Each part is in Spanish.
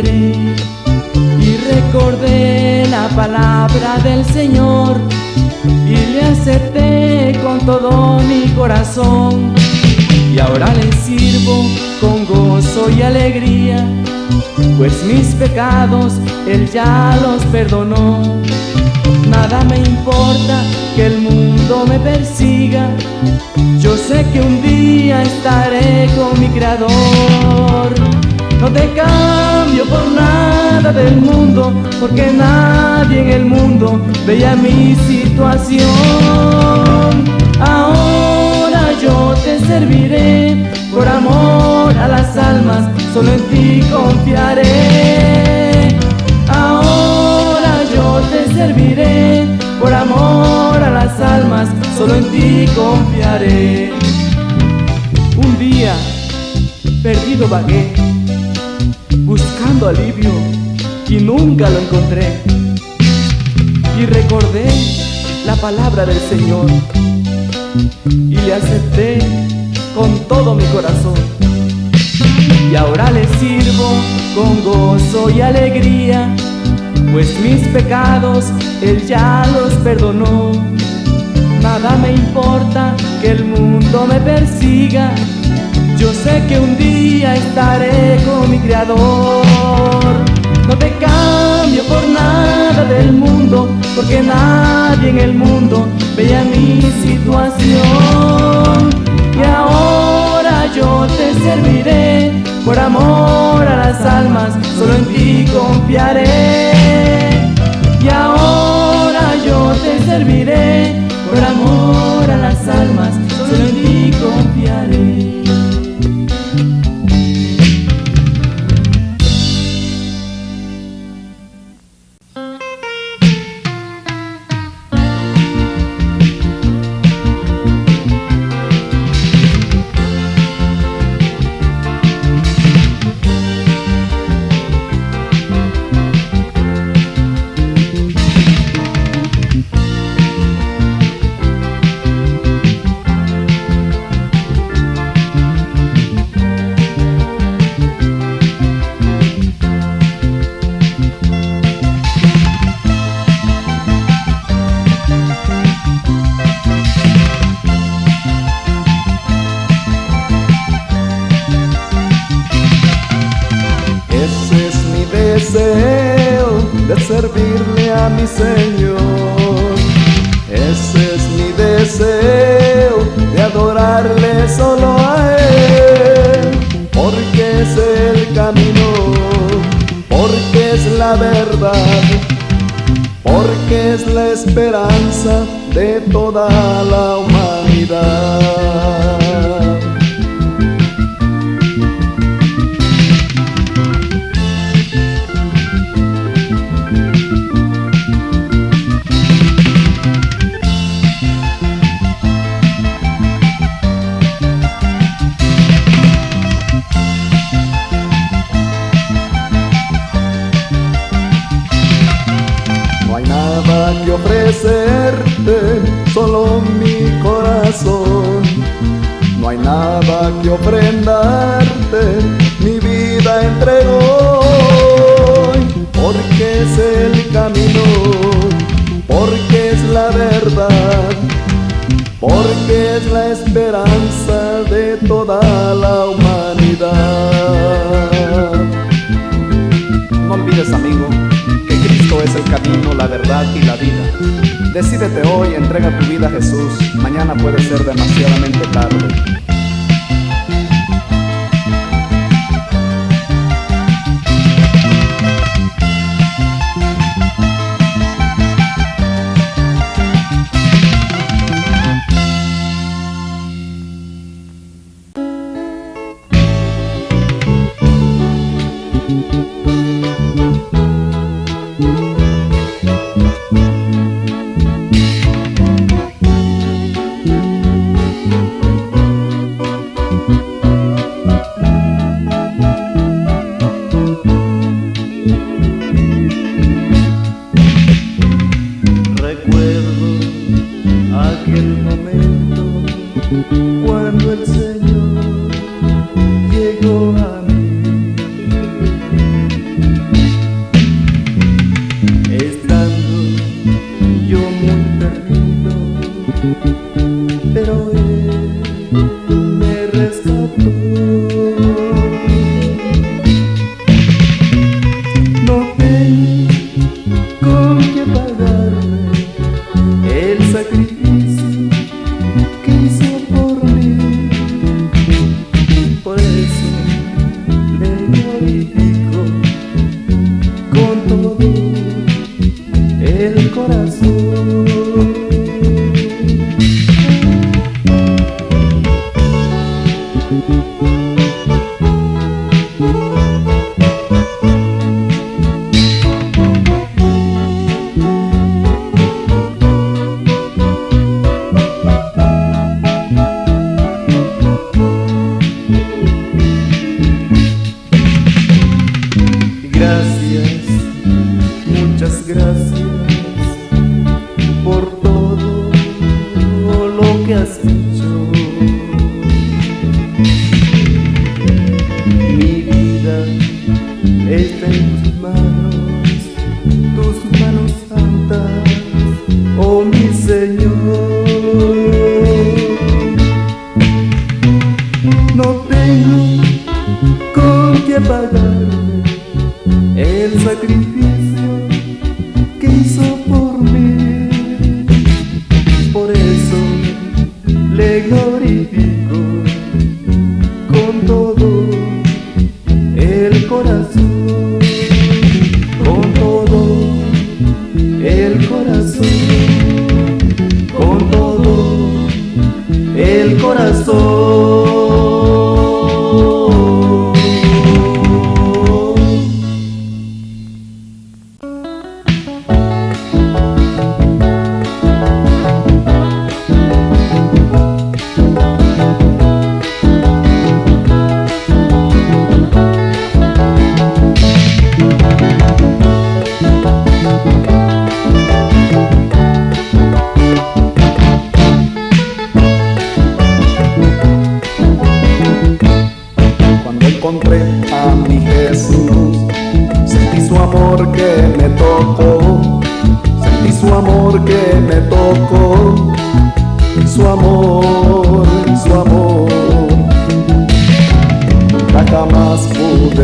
Y recordé la palabra del Señor y le acepté con todo mi corazón. Y ahora le sirvo con gozo y alegría, pues mis pecados Él ya los perdonó. Nada me importa que el mundo me persiga, yo sé que un día estaré con mi creador. No te cambio por nada del mundo, porque nadie en el mundo veía mi situación. Ahora yo te serviré por amor a las almas, solo en ti confiaré. Ahora yo te serviré por amor a las almas, solo en ti confiaré. Un día perdido vagué, nunca lo encontré. Y recordé la palabra del Señor y le acepté con todo mi corazón. Y ahora le sirvo con gozo y alegría, pues mis pecados Él ya los perdonó. Nada me importa que el mundo me persiga, yo sé que un día estaré con mi Creador. No te cambio por nada del mundo, porque nadie en el mundo veía mi situación. Y ahora yo te serviré por amor a las almas, solo en ti confiaré. Y ahora yo te serviré por amor a las almas, esperanza de toda la humanidad. Nada que ofrendarte, mi vida entrego. Porque es el camino, porque es la verdad, porque es la esperanza de toda la humanidad. No olvides, amigo, que Cristo es el camino, la verdad y la vida. Decídete hoy, entrega tu vida a Jesús. Mañana puede ser demasiadamente tarde.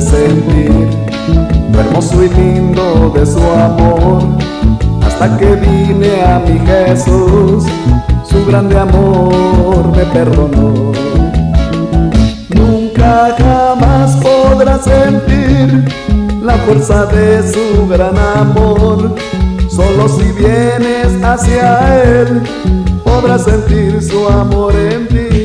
Sentir lo hermoso y lindo de su amor, hasta que vine a mi Jesús, su grande amor me perdonó. Nunca jamás podrás sentir la fuerza de su gran amor. Solo si vienes hacia Él, podrás sentir su amor en ti.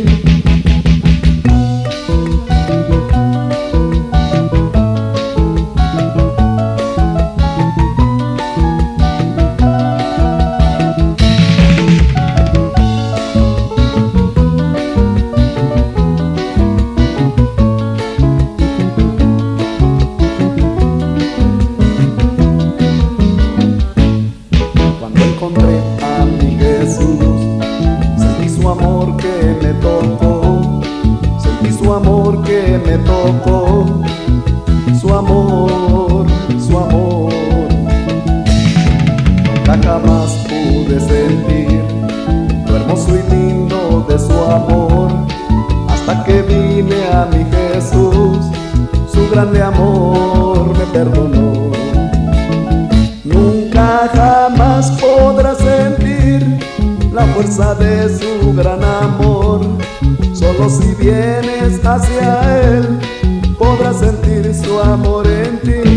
Podrás sentir su amor en ti.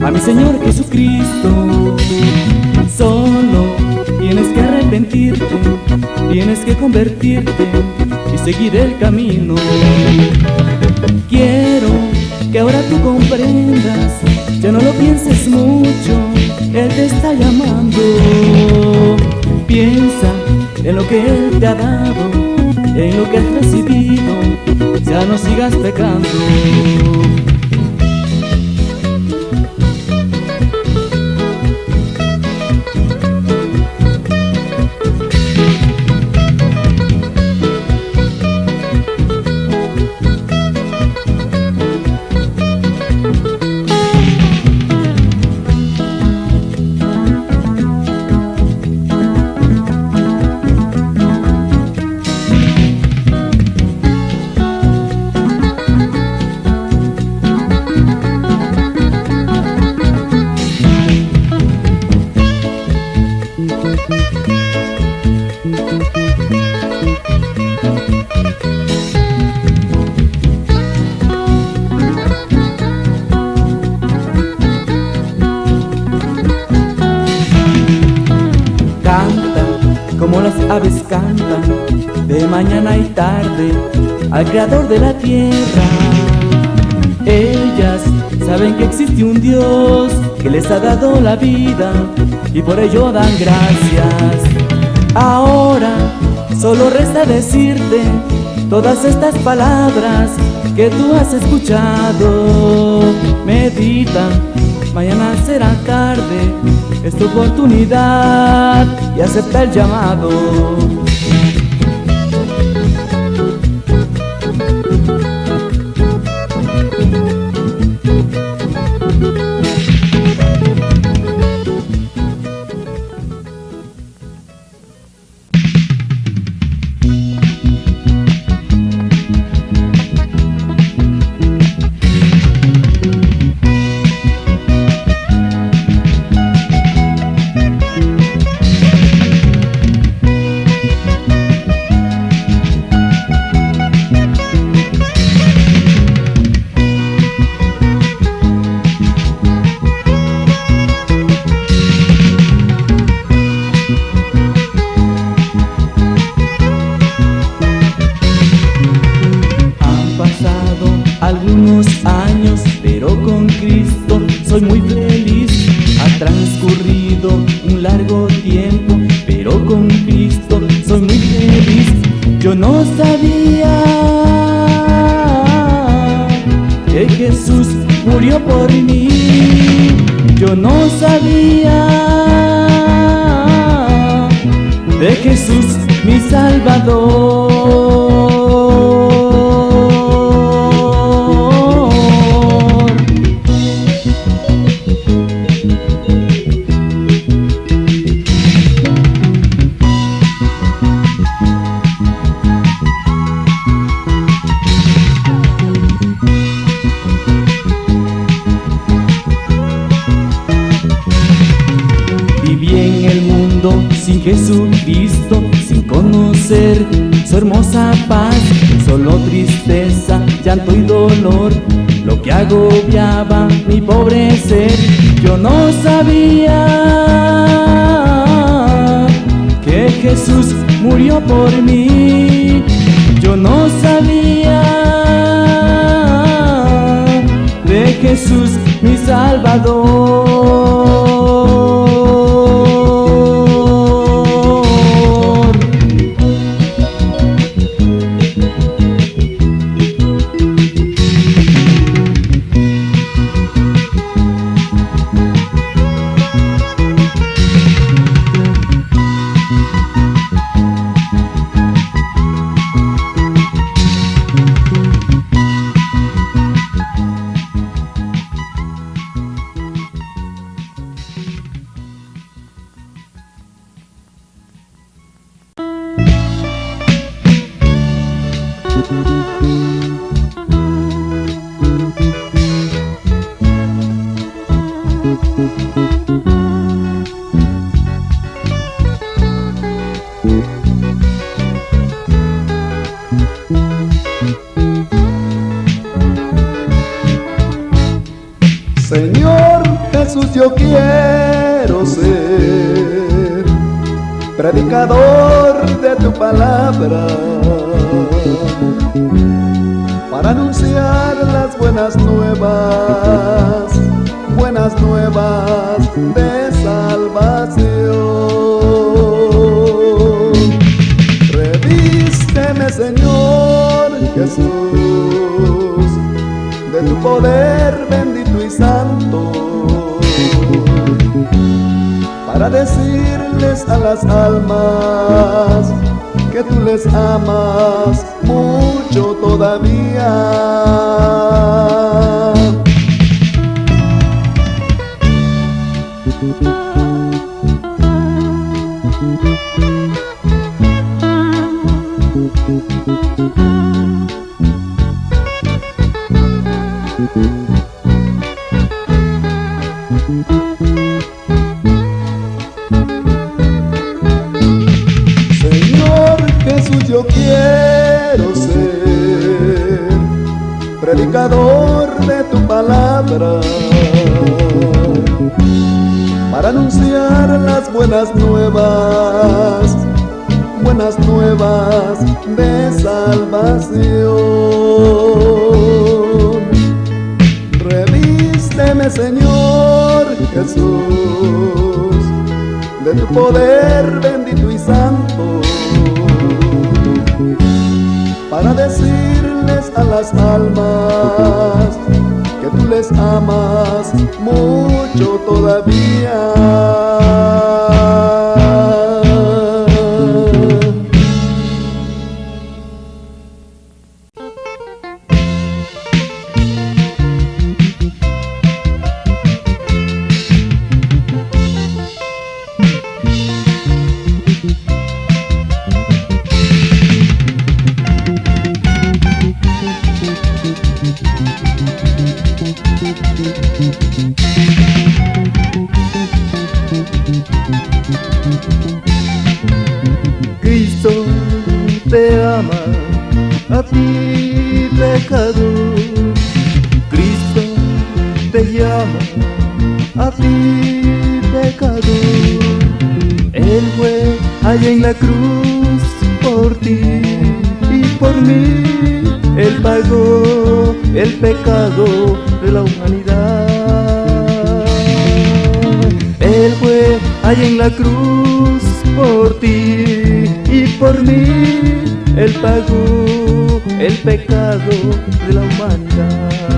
A mi Señor Jesucristo. Solo tienes que arrepentirte, tienes que convertirte y seguir el camino. Quiero que ahora tú comprendas, ya no lo pienses mucho, Él te está llamando. Piensa en lo que Él te ha dado, en lo que has recibido, ya no sigas pecando. Ha dado la vida y por ello dan gracias. Ahora solo resta decirte todas estas palabras que tú has escuchado. Medita, mañana será tarde, es tu oportunidad y acepta el llamado. de Jesús mi Salvador. no sabía que Jesús murió por mí. Yo no sabía de Jesús mi Salvador. buenas nuevas, buenas nuevas de salvación. Revísteme, Señor Jesús, de tu poder bendito y santo, para decirles a las almas, que tú les amas mucho todavía. Para anunciar las buenas nuevas buenas nuevas de salvación. Revísteme, Señor Jesús, de tu poder bendito y santo, para decirles a las almas que tú les amas mucho todavía. mí. Él pagó el pecado de la humanidad. Él fue allá en la cruz por ti y por mí. Él pagó el pecado de la humanidad.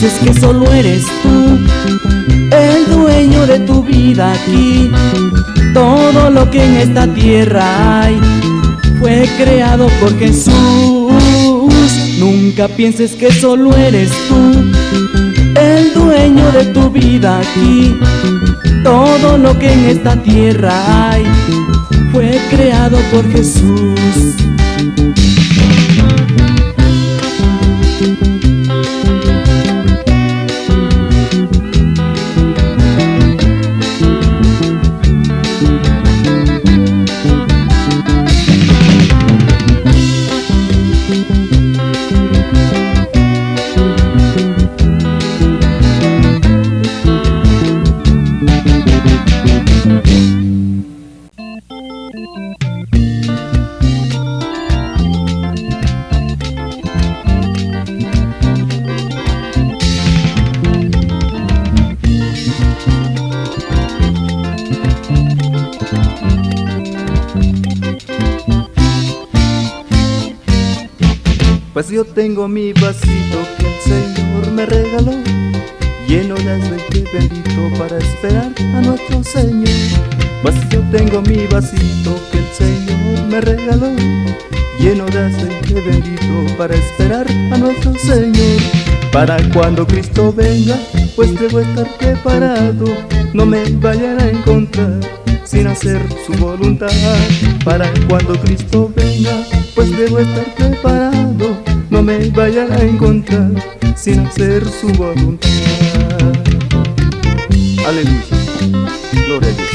que solo eres tú el dueño de tu vida aquí. Todo lo que en esta tierra hay fue creado por Jesús. Nunca pienses que solo eres tú el dueño de tu vida aquí. Todo lo que en esta tierra hay fue creado por Jesús. Tengo mi vasito que el Señor me regaló, lleno de aceite bendito para esperar a nuestro Señor. Pues yo tengo mi vasito que el Señor me regaló, lleno de aceite bendito para esperar a nuestro Señor. Para cuando Cristo venga, pues debo estar preparado, no me vayan a encontrar sin hacer su voluntad. Para cuando Cristo venga, pues debo estar preparado, no me vayan a encontrar sin hacer su voluntad. Aleluya, gloria a Dios.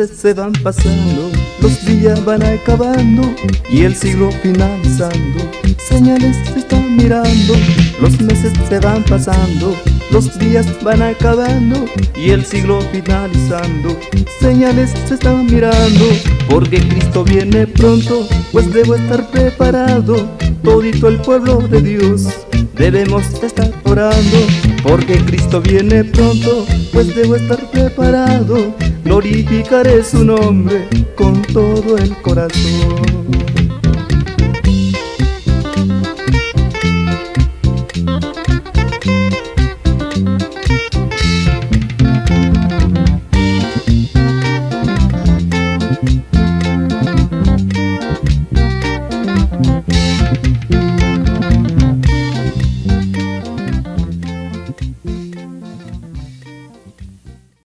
Meses se van pasando, los días van acabando y el siglo finalizando. Señales se están mirando, los meses se van pasando, los días van acabando y el siglo finalizando. Señales se están mirando, porque Cristo viene pronto, pues debo estar preparado. Todito el pueblo de Dios debemos estar orando, porque Cristo viene pronto, pues debo estar preparado. Glorificaré su nombre con todo el corazón.